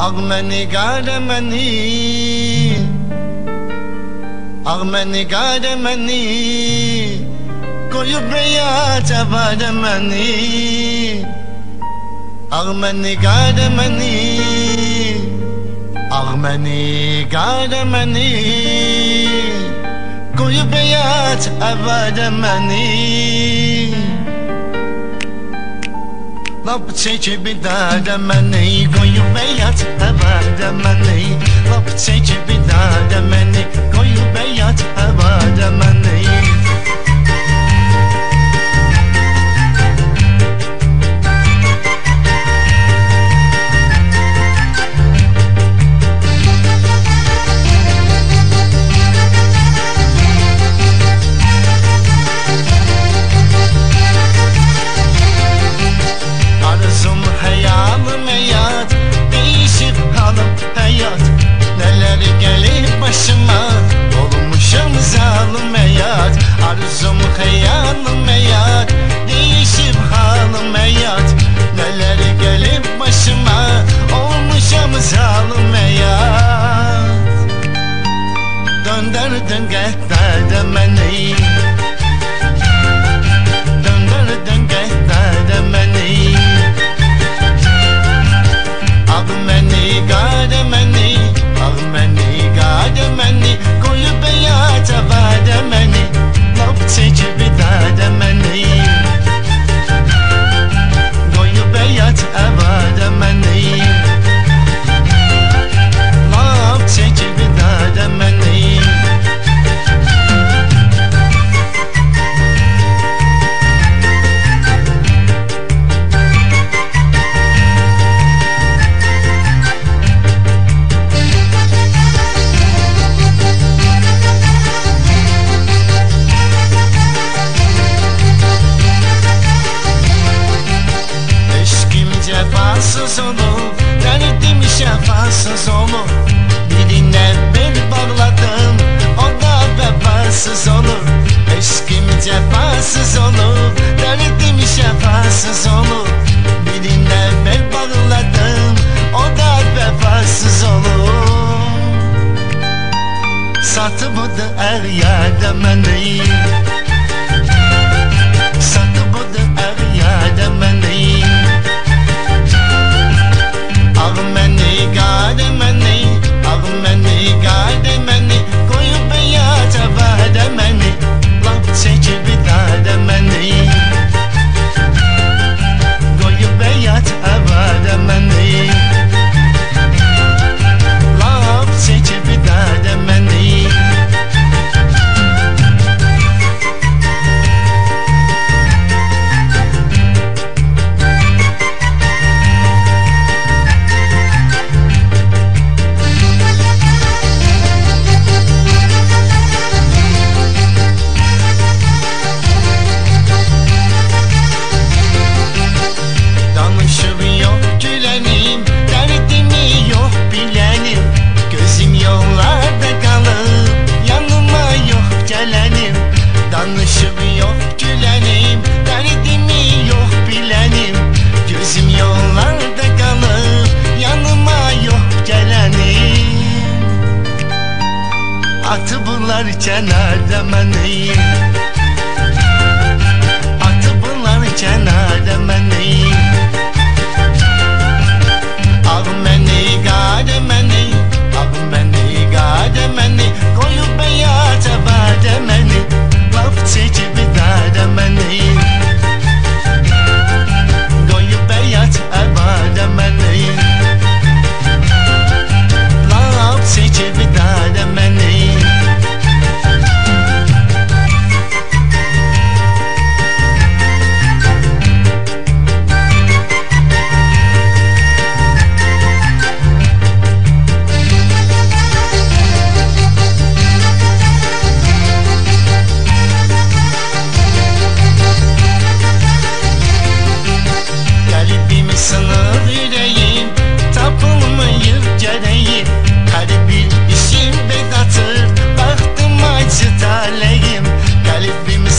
Ağmeni garemeni Ağmeni garemeni Koyup beyaz evademeni Ağmeni garemeni Ağmeni garemeni Koyup beyaz evademeni Lap çekip bir dademeni Koyup beyaz evademeni Lap çekip bir dademeni Koyup beyaz evademeni Arzum بعد مني şefasız olur Birine bel bağladım O da vefasız olur Eşkim cefasız olur Derdim şefasız olur Birine bel bağladım O da vefasız olur Satıp da er yerde beni Satıp da er yerde beni garden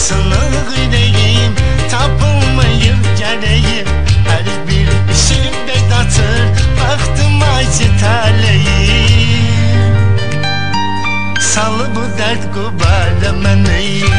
Sınırlık yüreğim Tapılmayır gereğim Her bir işim bedatır Baktım acı Salı bu dert kubarı meneyim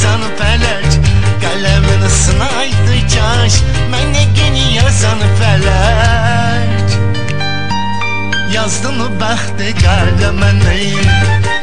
yazan felek Kalemini sınaydı kaş Mənə yeni yazan felek Yazdın bəxti qaləməni Müzik